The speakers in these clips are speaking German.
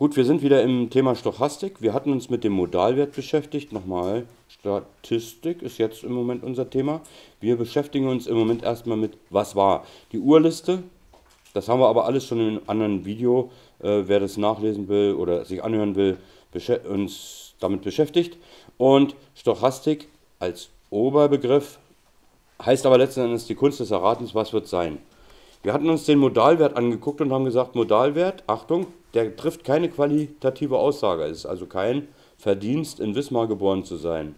Gut, wir sind wieder im Thema Stochastik. Wir hatten uns mit dem Modalwert beschäftigt. Nochmal, Statistik ist jetzt im Moment unser Thema. Wir beschäftigen uns im Moment erstmal mit, was war die Urliste. Das haben wir aber alles schon in einem anderen Video. Äh, wer das nachlesen will oder sich anhören will, uns damit beschäftigt. Und Stochastik als Oberbegriff heißt aber letzten Endes die Kunst des Erratens, was wird sein. Wir hatten uns den Modalwert angeguckt und haben gesagt, Modalwert, Achtung, der trifft keine qualitative Aussage. Es ist also kein Verdienst, in Wismar geboren zu sein.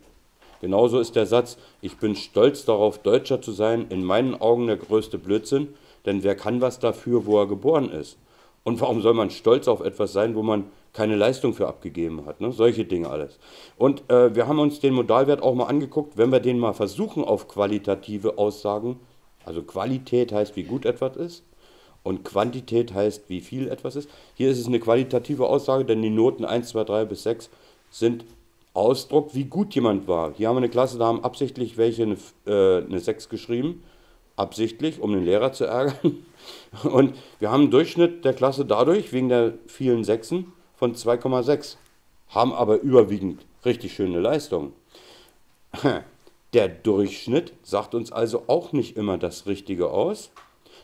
Genauso ist der Satz, ich bin stolz darauf, Deutscher zu sein, in meinen Augen der größte Blödsinn, denn wer kann was dafür, wo er geboren ist? Und warum soll man stolz auf etwas sein, wo man keine Leistung für abgegeben hat? Ne? Solche Dinge alles. Und äh, wir haben uns den Modalwert auch mal angeguckt, wenn wir den mal versuchen auf qualitative Aussagen, also Qualität heißt, wie gut etwas ist, und Quantität heißt, wie viel etwas ist. Hier ist es eine qualitative Aussage, denn die Noten 1, 2, 3 bis 6 sind Ausdruck, wie gut jemand war. Hier haben wir eine Klasse, da haben absichtlich welche eine, äh, eine 6 geschrieben. Absichtlich, um den Lehrer zu ärgern. Und wir haben einen Durchschnitt der Klasse dadurch, wegen der vielen Sechsen, von 2,6. Haben aber überwiegend richtig schöne Leistungen. Der Durchschnitt sagt uns also auch nicht immer das Richtige aus.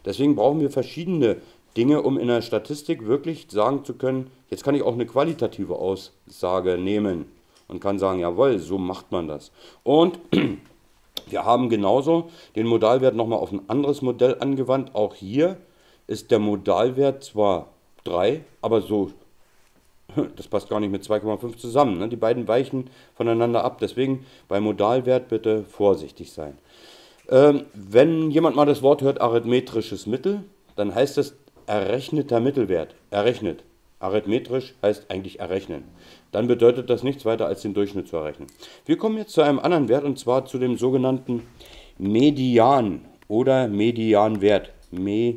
Deswegen brauchen wir verschiedene Dinge, um in der Statistik wirklich sagen zu können, jetzt kann ich auch eine qualitative Aussage nehmen und kann sagen, jawohl, so macht man das. Und wir haben genauso den Modalwert nochmal auf ein anderes Modell angewandt. Auch hier ist der Modalwert zwar 3, aber so, das passt gar nicht mit 2,5 zusammen. Ne? Die beiden weichen voneinander ab. Deswegen bei Modalwert bitte vorsichtig sein. Ähm, wenn jemand mal das Wort hört, arithmetrisches Mittel, dann heißt das errechneter Mittelwert. Errechnet. Arithmetrisch heißt eigentlich errechnen. Dann bedeutet das nichts weiter als den Durchschnitt zu errechnen. Wir kommen jetzt zu einem anderen Wert und zwar zu dem sogenannten Median oder Medianwert. Me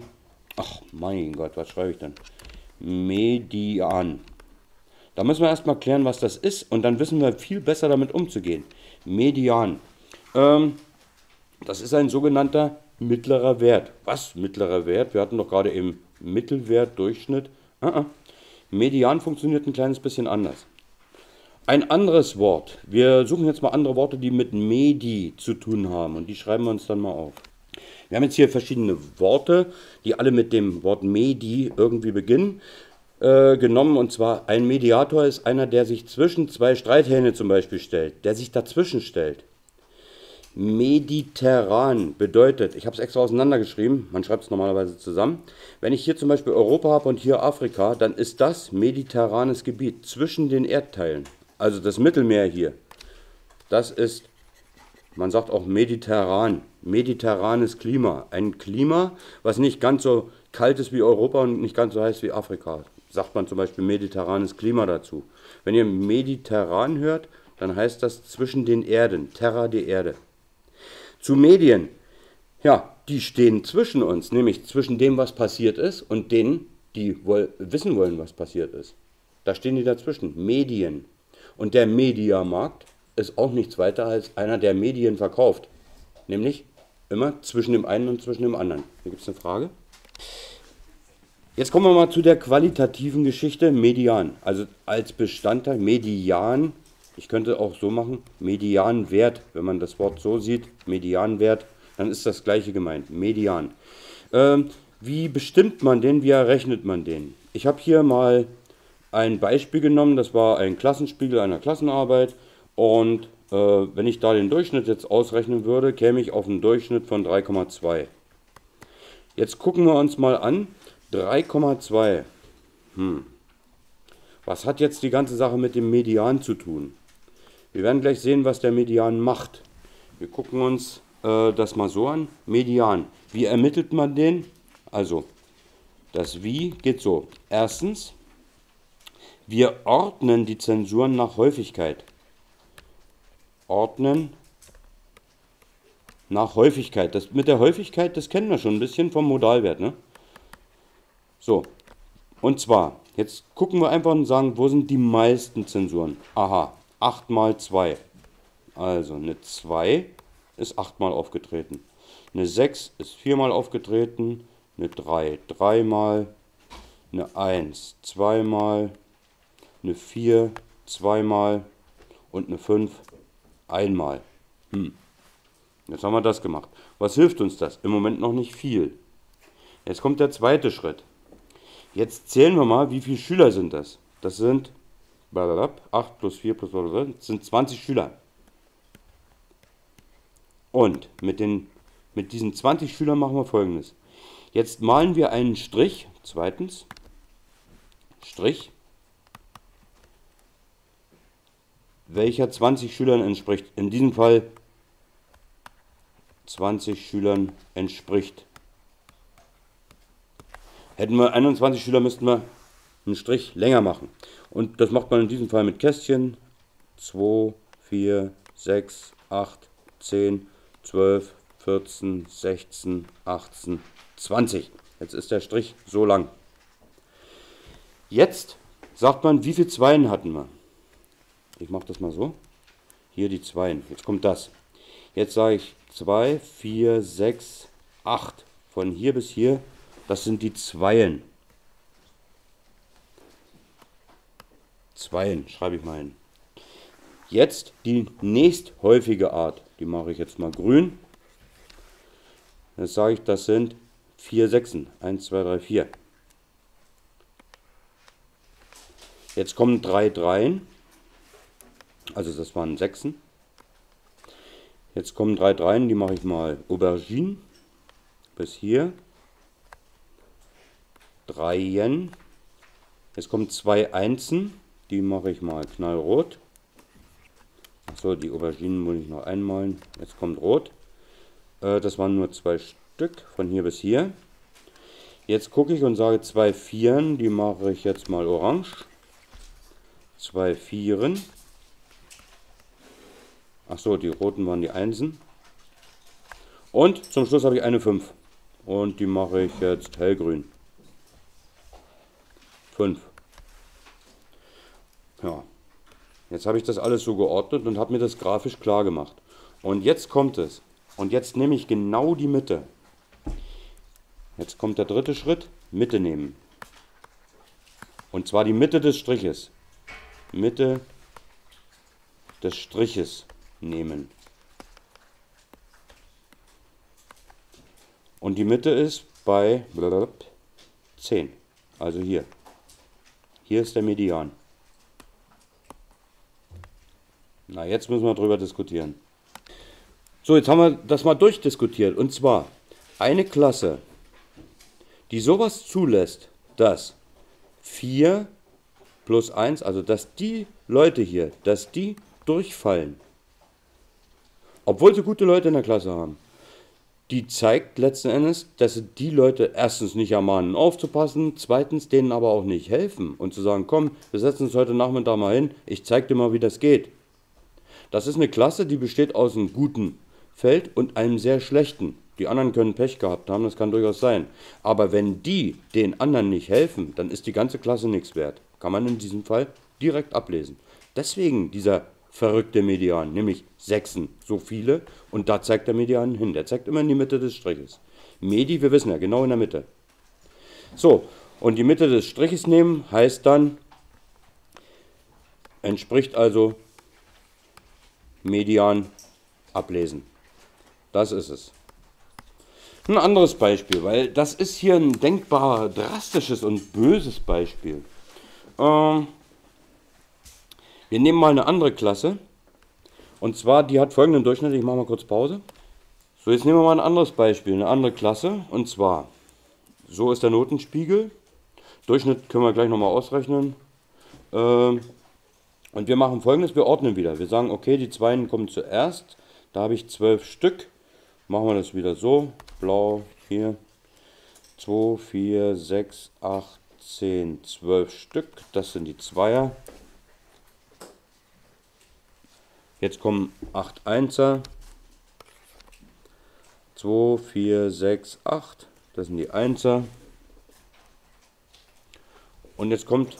Ach mein Gott, was schreibe ich denn? Median. Da müssen wir erstmal klären, was das ist und dann wissen wir viel besser damit umzugehen. Median. Ähm, das ist ein sogenannter mittlerer Wert. Was? Mittlerer Wert? Wir hatten doch gerade eben Mittelwert, Durchschnitt. Uh -uh. Median funktioniert ein kleines bisschen anders. Ein anderes Wort. Wir suchen jetzt mal andere Worte, die mit Medi zu tun haben und die schreiben wir uns dann mal auf. Wir haben jetzt hier verschiedene Worte, die alle mit dem Wort Medi irgendwie beginnen, äh, genommen. Und zwar ein Mediator ist einer, der sich zwischen zwei Streithähne zum Beispiel stellt, der sich dazwischen stellt. Mediterran bedeutet, ich habe es extra auseinandergeschrieben, man schreibt es normalerweise zusammen. Wenn ich hier zum Beispiel Europa habe und hier Afrika, dann ist das mediterranes Gebiet zwischen den Erdteilen. Also das Mittelmeer hier. Das ist, man sagt auch mediterran, mediterranes Klima. Ein Klima, was nicht ganz so kalt ist wie Europa und nicht ganz so heiß wie Afrika. Sagt man zum Beispiel mediterranes Klima dazu. Wenn ihr mediterran hört, dann heißt das zwischen den Erden, Terra die Erde zu Medien. Ja, die stehen zwischen uns, nämlich zwischen dem, was passiert ist, und denen, die woll wissen wollen, was passiert ist. Da stehen die dazwischen, Medien. Und der Mediamarkt ist auch nichts weiter als einer, der Medien verkauft. Nämlich immer zwischen dem einen und zwischen dem anderen. Hier gibt es eine Frage. Jetzt kommen wir mal zu der qualitativen Geschichte Median. Also als Bestandteil Median ich könnte auch so machen, Medianwert, wenn man das Wort so sieht, Medianwert, dann ist das gleiche gemeint, Median. Ähm, wie bestimmt man den, wie errechnet man den? Ich habe hier mal ein Beispiel genommen, das war ein Klassenspiegel einer Klassenarbeit und äh, wenn ich da den Durchschnitt jetzt ausrechnen würde, käme ich auf einen Durchschnitt von 3,2. Jetzt gucken wir uns mal an, 3,2. Hm. Was hat jetzt die ganze Sache mit dem Median zu tun? Wir werden gleich sehen, was der Median macht. Wir gucken uns äh, das mal so an. Median. Wie ermittelt man den? Also, das Wie geht so. Erstens, wir ordnen die Zensuren nach Häufigkeit. Ordnen nach Häufigkeit. Das mit der Häufigkeit, das kennen wir schon ein bisschen vom Modalwert. Ne? So, und zwar, jetzt gucken wir einfach und sagen, wo sind die meisten Zensuren? Aha, 8 mal 2. Also eine 2 ist 8 mal aufgetreten. Eine 6 ist 4 mal aufgetreten. Eine 3 3 mal. Eine 1 2 mal. eine 4 zweimal und eine 5 einmal. Hm. Jetzt haben wir das gemacht. Was hilft uns das? Im Moment noch nicht viel. Jetzt kommt der zweite Schritt. Jetzt zählen wir mal, wie viele Schüler sind das? Das sind 8 plus 4 plus das sind 20 Schüler. Und mit, den, mit diesen 20 Schülern machen wir folgendes. Jetzt malen wir einen Strich, zweitens, Strich, welcher 20 Schülern entspricht. In diesem Fall 20 Schülern entspricht. Hätten wir 21 Schüler, müssten wir einen Strich länger machen. Und das macht man in diesem Fall mit Kästchen. 2, 4, 6, 8, 10, 12, 14, 16, 18, 20. Jetzt ist der Strich so lang. Jetzt sagt man, wie viele Zweien hatten wir? Ich mache das mal so. Hier die Zweien. Jetzt kommt das. Jetzt sage ich 2, 4, 6, 8. Von hier bis hier, das sind die Zweien. Zweien, schreibe ich mal hin. Jetzt die nächsthäufige Art, die mache ich jetzt mal grün. Jetzt sage ich, das sind vier Sechsen. 1, 2, 3, 4. Jetzt kommen drei Dreien. Also das waren Sechsen. Jetzt kommen drei Dreien, die mache ich mal Aubergine. Bis hier. Dreien. Jetzt kommen zwei Einsen. Die mache ich mal knallrot. So, die Auberginen muss ich noch einmalen. Jetzt kommt rot. Äh, das waren nur zwei Stück, von hier bis hier. Jetzt gucke ich und sage zwei Vieren, die mache ich jetzt mal orange. Zwei Vieren. Achso, die roten waren die Einsen. Und zum Schluss habe ich eine 5. Und die mache ich jetzt hellgrün. 5. Ja, jetzt habe ich das alles so geordnet und habe mir das grafisch klar gemacht. Und jetzt kommt es. Und jetzt nehme ich genau die Mitte. Jetzt kommt der dritte Schritt, Mitte nehmen. Und zwar die Mitte des Striches. Mitte des Striches nehmen. Und die Mitte ist bei 10. Also hier. Hier ist der Median. Na, jetzt müssen wir darüber diskutieren. So, jetzt haben wir das mal durchdiskutiert. Und zwar eine Klasse, die sowas zulässt, dass 4 plus 1, also dass die Leute hier, dass die durchfallen, obwohl sie gute Leute in der Klasse haben, die zeigt letzten Endes, dass sie die Leute erstens nicht ermahnen, aufzupassen, zweitens denen aber auch nicht helfen und zu sagen, komm, wir setzen uns heute Nachmittag mal hin, ich zeig dir mal, wie das geht. Das ist eine Klasse, die besteht aus einem guten Feld und einem sehr schlechten. Die anderen können Pech gehabt haben, das kann durchaus sein. Aber wenn die den anderen nicht helfen, dann ist die ganze Klasse nichts wert. Kann man in diesem Fall direkt ablesen. Deswegen dieser verrückte Median, nämlich Sechsen, so viele. Und da zeigt der Median hin. Der zeigt immer in die Mitte des Striches. Medi, wir wissen ja, genau in der Mitte. So, und die Mitte des Striches nehmen heißt dann, entspricht also Median ablesen. Das ist es. Ein anderes Beispiel, weil das ist hier ein denkbar drastisches und böses Beispiel. Ähm, wir nehmen mal eine andere Klasse. Und zwar, die hat folgenden Durchschnitt. Ich mache mal kurz Pause. So, jetzt nehmen wir mal ein anderes Beispiel, eine andere Klasse. Und zwar, so ist der Notenspiegel. Durchschnitt können wir gleich nochmal ausrechnen. Ähm, und wir machen folgendes, wir ordnen wieder. Wir sagen, okay, die Zweien kommen zuerst. Da habe ich zwölf Stück. Machen wir das wieder so. Blau hier. 2, 4, 6, 8, 10, 12 Stück. Das sind die Zweier. Jetzt kommen 8 Einser. 2, 4, 6, 8. Das sind die Einser. Und jetzt kommt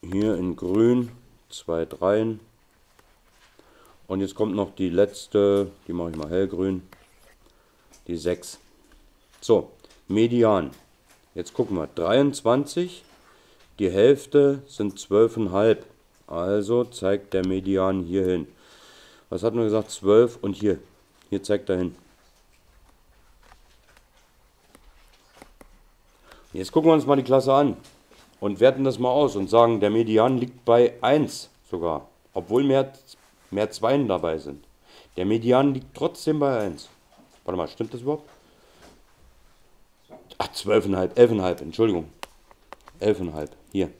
hier in grün zwei Dreien. Und jetzt kommt noch die letzte, die mache ich mal hellgrün, die 6. So, Median. Jetzt gucken wir, 23 Die Hälfte sind 12,5. Also zeigt der Median hier hin. Was hat man gesagt? 12 und hier. Hier zeigt er hin. Jetzt gucken wir uns mal die Klasse an und werten das mal aus und sagen, der Median liegt bei 1 sogar, obwohl mehr, mehr Zweien dabei sind. Der Median liegt trotzdem bei 1. Warte mal, stimmt das überhaupt? Ach, 12,5, 11,5, Entschuldigung. 11,5, hier.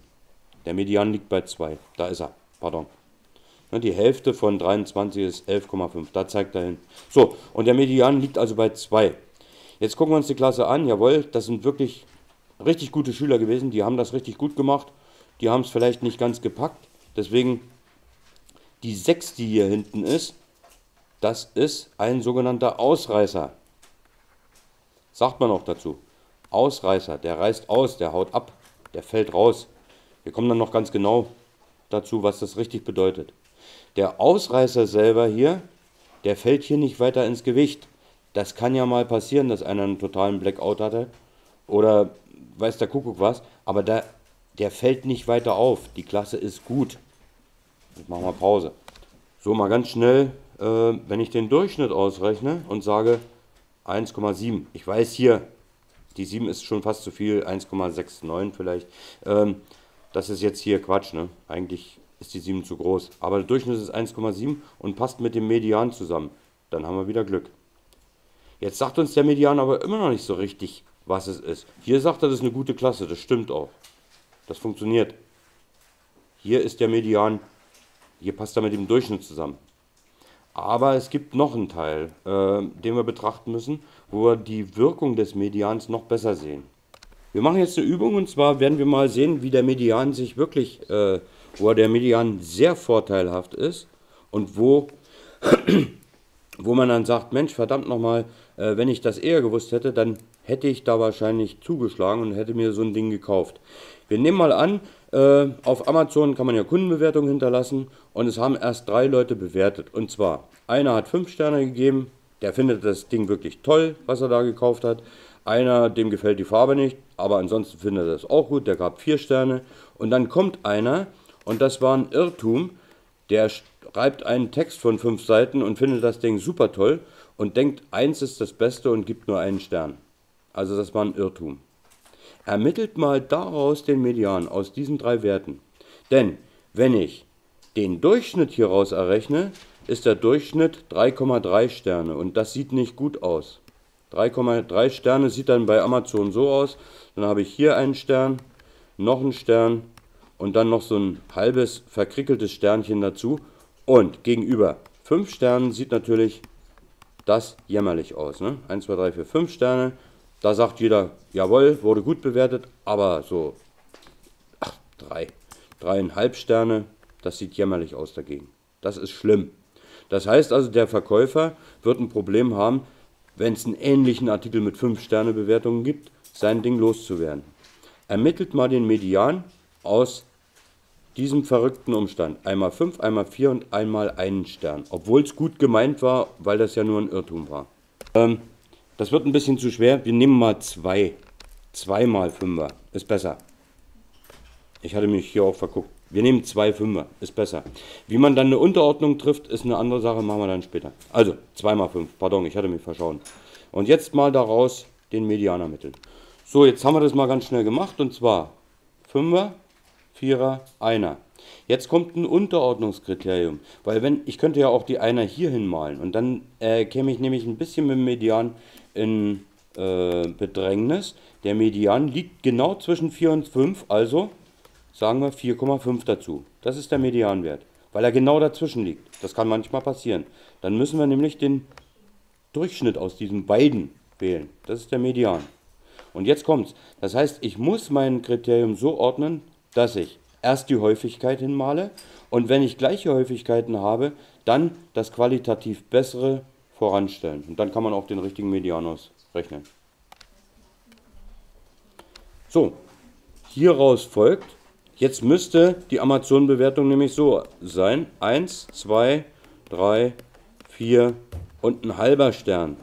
Der Median liegt bei 2, da ist er, pardon. Die Hälfte von 23 ist 11,5, da zeigt er hin. So, und der Median liegt also bei 2. Jetzt gucken wir uns die Klasse an, jawohl, das sind wirklich richtig gute Schüler gewesen, die haben das richtig gut gemacht, die haben es vielleicht nicht ganz gepackt, deswegen die 6, die hier hinten ist, das ist ein sogenannter Ausreißer. Sagt man auch dazu. Ausreißer, der reißt aus, der haut ab, der fällt raus. Wir kommen dann noch ganz genau dazu, was das richtig bedeutet. Der Ausreißer selber hier, der fällt hier nicht weiter ins Gewicht. Das kann ja mal passieren, dass einer einen totalen Blackout hatte oder weiß der Kuckuck was, aber der, der fällt nicht weiter auf. Die Klasse ist gut. Jetzt machen wir Pause. So, mal ganz schnell, äh, wenn ich den Durchschnitt ausrechne und sage 1,7. Ich weiß hier, die 7 ist schon fast zu viel, 1,69 vielleicht. Ähm, das ist jetzt hier Quatsch, ne? Eigentlich ist die 7 zu groß. Aber der Durchschnitt ist 1,7 und passt mit dem Median zusammen. Dann haben wir wieder Glück. Jetzt sagt uns der Median aber immer noch nicht so richtig, was es ist. Hier sagt er, das ist eine gute Klasse, das stimmt auch. Das funktioniert. Hier ist der Median, hier passt er mit dem Durchschnitt zusammen. Aber es gibt noch einen Teil, äh, den wir betrachten müssen, wo wir die Wirkung des Medians noch besser sehen. Wir machen jetzt eine Übung und zwar werden wir mal sehen, wie der Median sich wirklich, äh, wo der Median sehr vorteilhaft ist und wo, wo man dann sagt, Mensch, verdammt nochmal, äh, wenn ich das eher gewusst hätte, dann hätte ich da wahrscheinlich zugeschlagen und hätte mir so ein Ding gekauft. Wir nehmen mal an, äh, auf Amazon kann man ja Kundenbewertungen hinterlassen und es haben erst drei Leute bewertet. Und zwar, einer hat fünf Sterne gegeben, der findet das Ding wirklich toll, was er da gekauft hat. Einer, dem gefällt die Farbe nicht, aber ansonsten findet er das auch gut, der gab vier Sterne. Und dann kommt einer, und das war ein Irrtum, der schreibt einen Text von fünf Seiten und findet das Ding super toll und denkt, eins ist das Beste und gibt nur einen Stern. Also das war ein Irrtum. Ermittelt mal daraus den Median aus diesen drei Werten. Denn wenn ich den Durchschnitt hieraus errechne, ist der Durchschnitt 3,3 Sterne und das sieht nicht gut aus. 3,3 Sterne sieht dann bei Amazon so aus. Dann habe ich hier einen Stern, noch einen Stern und dann noch so ein halbes verkrickeltes Sternchen dazu. Und gegenüber 5 Sternen sieht natürlich das jämmerlich aus. Ne? 1, 2, 3, 4, 5 Sterne. Da sagt jeder, jawohl, wurde gut bewertet, aber so ach, drei, dreieinhalb Sterne, das sieht jämmerlich aus dagegen. Das ist schlimm. Das heißt also, der Verkäufer wird ein Problem haben, wenn es einen ähnlichen Artikel mit 5 Sterne Bewertungen gibt, sein Ding loszuwerden. Ermittelt mal den Median aus diesem verrückten Umstand. Einmal 5, einmal 4 und einmal einen Stern. Obwohl es gut gemeint war, weil das ja nur ein Irrtum war. Ähm, das wird ein bisschen zu schwer. Wir nehmen mal 2. 2 mal 5er. Ist besser. Ich hatte mich hier auch verguckt. Wir nehmen 2 Fünfer. Ist besser. Wie man dann eine Unterordnung trifft, ist eine andere Sache. Machen wir dann später. Also 2 mal 5. Pardon, ich hatte mich verschauen. Und jetzt mal daraus den Median ermitteln. So, jetzt haben wir das mal ganz schnell gemacht. Und zwar 5er, Vierer, Einer. Jetzt kommt ein Unterordnungskriterium, weil wenn ich könnte ja auch die Einer hier hinmalen und dann äh, käme ich nämlich ein bisschen mit dem Median in äh, Bedrängnis. Der Median liegt genau zwischen 4 und 5, also sagen wir 4,5 dazu. Das ist der Medianwert, weil er genau dazwischen liegt. Das kann manchmal passieren. Dann müssen wir nämlich den Durchschnitt aus diesen beiden wählen. Das ist der Median. Und jetzt kommt's. Das heißt, ich muss mein Kriterium so ordnen, dass ich erst die Häufigkeit hinmale und wenn ich gleiche Häufigkeiten habe, dann das qualitativ bessere voranstellen. Und dann kann man auch den richtigen Median ausrechnen. So, hieraus folgt, jetzt müsste die Amazon-Bewertung nämlich so sein. 1, 2, 3, 4 und ein halber Stern.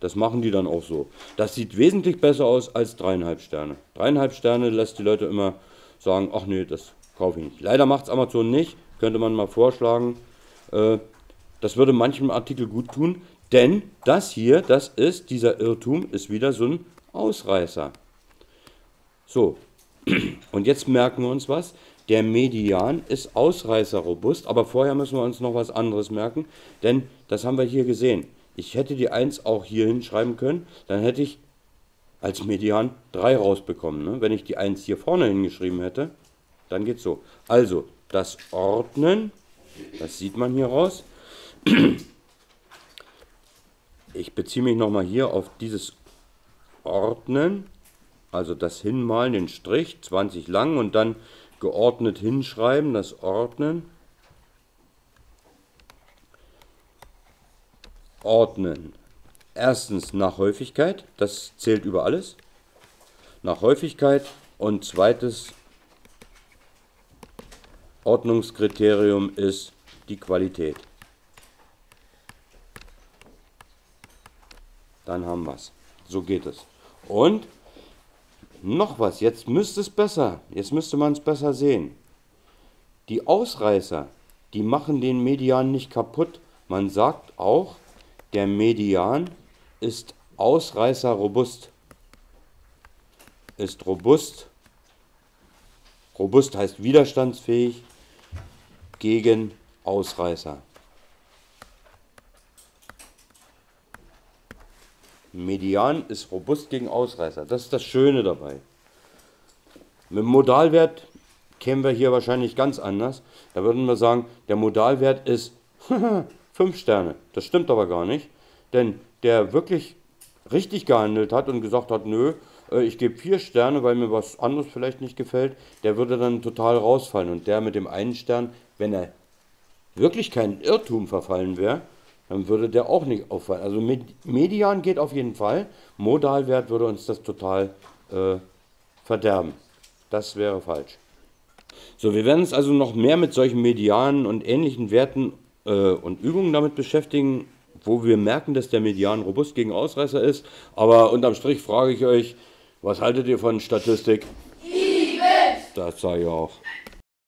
Das machen die dann auch so. Das sieht wesentlich besser aus als dreieinhalb Sterne. Dreieinhalb Sterne lässt die Leute immer sagen, ach nee, das kaufe ich nicht. Leider macht es Amazon nicht, könnte man mal vorschlagen. Äh, das würde manchem Artikel gut tun, denn das hier, das ist, dieser Irrtum ist wieder so ein Ausreißer. So, und jetzt merken wir uns was. Der Median ist ausreißerrobust, aber vorher müssen wir uns noch was anderes merken, denn das haben wir hier gesehen. Ich hätte die 1 auch hier hinschreiben können, dann hätte ich als Median 3 rausbekommen. Ne? Wenn ich die 1 hier vorne hingeschrieben hätte, dann geht es so. Also, das Ordnen, das sieht man hier raus. Ich beziehe mich nochmal hier auf dieses Ordnen, also das Hinmalen, den Strich, 20 lang und dann geordnet hinschreiben, das Ordnen. Ordnen. Erstens nach Häufigkeit, das zählt über alles. Nach Häufigkeit und zweites Ordnungskriterium ist die Qualität. Dann haben wir es. So geht es. Und noch was, jetzt müsste es besser, jetzt müsste man es besser sehen. Die Ausreißer, die machen den Median nicht kaputt. Man sagt auch, der Median ist ausreißerrobust. Ist robust. Robust heißt widerstandsfähig gegen Ausreißer. Median ist robust gegen Ausreißer. Das ist das Schöne dabei. Mit dem Modalwert kämen wir hier wahrscheinlich ganz anders. Da würden wir sagen, der Modalwert ist 5 Sterne. Das stimmt aber gar nicht. Denn der wirklich richtig gehandelt hat und gesagt hat, nö, äh, ich gebe 4 Sterne, weil mir was anderes vielleicht nicht gefällt, der würde dann total rausfallen. Und der mit dem einen Stern, wenn er wirklich kein Irrtum verfallen wäre, dann würde der auch nicht auffallen. Also Median geht auf jeden Fall. Modalwert würde uns das total äh, verderben. Das wäre falsch. So, wir werden uns also noch mehr mit solchen Medianen und ähnlichen Werten äh, und Übungen damit beschäftigen, wo wir merken, dass der Median robust gegen Ausreißer ist. Aber unterm Strich frage ich euch, was haltet ihr von Statistik? Liebes! Das sage ich auch.